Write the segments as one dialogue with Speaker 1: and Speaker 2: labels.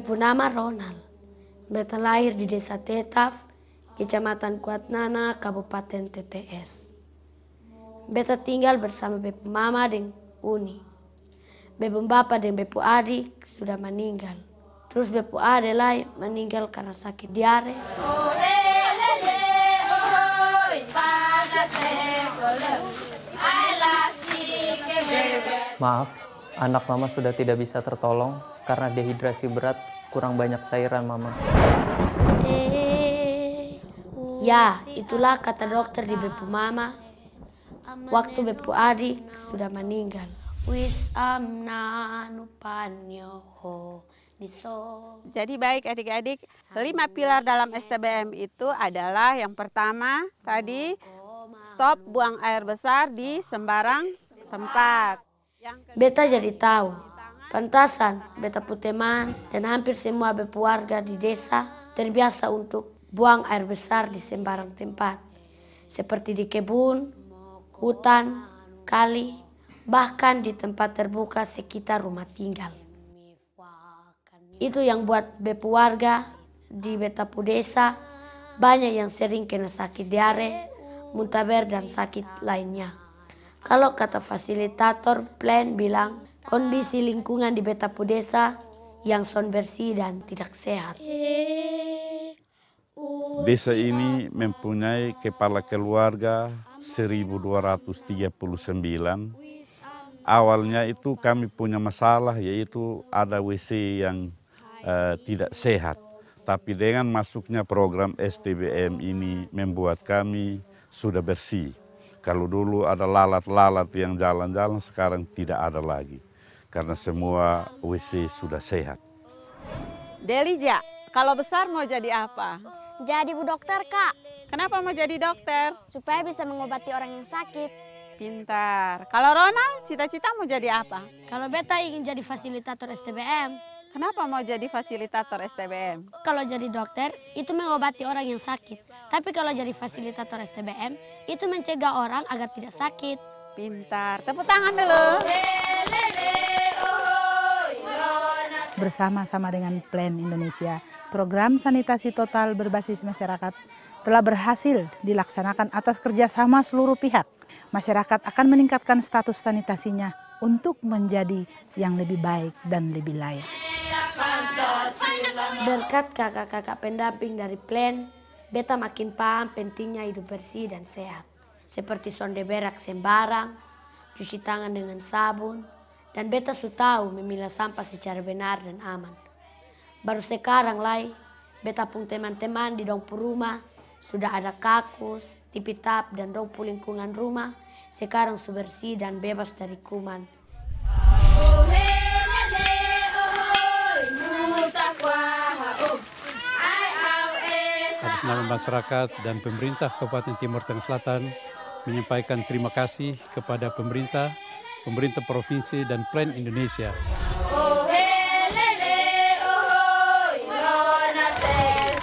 Speaker 1: Bepu nama Ronald. Beta lahir di desa Tetaf, Kecamatan Kuatnana, Kabupaten TTS. Beta tinggal bersama Bepu mama dan Uni. Bepu bapak dan Bepu adik sudah meninggal. Terus Bepu ade lain meninggal karena sakit diare.
Speaker 2: Maaf, anak mama sudah tidak bisa tertolong karena dehidrasi berat, kurang banyak cairan mama.
Speaker 1: Ya, itulah kata dokter di Bepu Mama. Waktu Bepu adik sudah meninggal.
Speaker 3: Jadi baik adik-adik, lima pilar dalam STBM itu adalah yang pertama tadi stop buang air besar di sembarang tempat.
Speaker 1: Beta jadi tahu, pantasan beta puteman dan hampir semua bepu warga di desa terbiasa untuk buang air besar di sembarang tempat. Seperti di kebun, hutan, kali, bahkan di tempat terbuka sekitar rumah tinggal. Itu yang buat bepu warga di Betapu desa banyak yang sering kena sakit diare, muntaber dan sakit lainnya. Kalau kata fasilitator plan bilang kondisi lingkungan di Betapu desa yang son bersih dan tidak sehat.
Speaker 4: Desa ini mempunyai kepala keluarga 1239. Awalnya itu kami punya masalah yaitu ada WC yang uh, tidak sehat. Tapi dengan masuknya program STBM ini membuat kami sudah bersih. Kalau dulu ada lalat-lalat yang jalan-jalan sekarang tidak ada lagi. Karena semua WC sudah sehat.
Speaker 3: Delija, kalau besar mau jadi apa?
Speaker 5: Jadi bu dokter kak.
Speaker 3: Kenapa mau jadi dokter?
Speaker 5: Supaya bisa mengobati orang yang sakit.
Speaker 3: Pintar. Kalau Ronald, cita-cita mau jadi apa?
Speaker 5: Kalau beta ingin jadi fasilitator STBM.
Speaker 3: Kenapa mau jadi fasilitator STBM?
Speaker 5: Kalau jadi dokter, itu mengobati orang yang sakit. Tapi kalau jadi fasilitator STBM, itu mencegah orang agar tidak sakit.
Speaker 3: Pintar. Tepuk tangan dulu.
Speaker 6: Bersama-sama dengan Plan Indonesia, program sanitasi total berbasis masyarakat telah berhasil dilaksanakan atas kerjasama seluruh pihak. Masyarakat akan meningkatkan status sanitasinya untuk menjadi yang lebih baik dan lebih layak.
Speaker 1: Berkat kakak-kakak pendamping dari Plan, beta makin paham pentingnya hidup bersih dan sehat. Seperti sonde berak sembarang, cuci tangan dengan sabun, dan beta su tahu memilah sampah secara benar dan aman. Baru sekarang lai, beta pun teman-teman di dongpu rumah sudah ada kakus, tipitap dan dongpu lingkungan rumah sekarang bersih dan bebas dari kuman.
Speaker 7: Atas nama masyarakat dan pemerintah Kabupaten Timur Tengah Selatan menyampaikan terima kasih kepada pemerintah, pemerintah provinsi dan Plan Indonesia.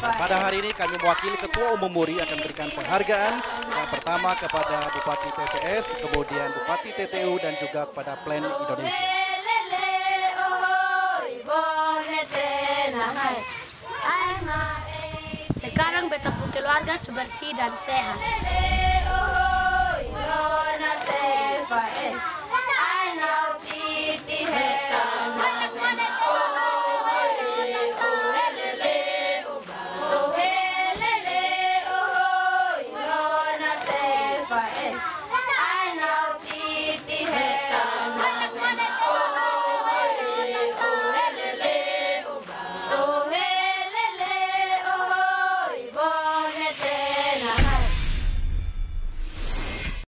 Speaker 8: Pada hari ini kami mewakili Ketua Umum MURI akan memberikan penghargaan yang pertama kepada Bupati TTS, kemudian Bupati TTU dan juga kepada Plan Indonesia.
Speaker 1: Sekarang beta pun keluarga bersih dan sehat.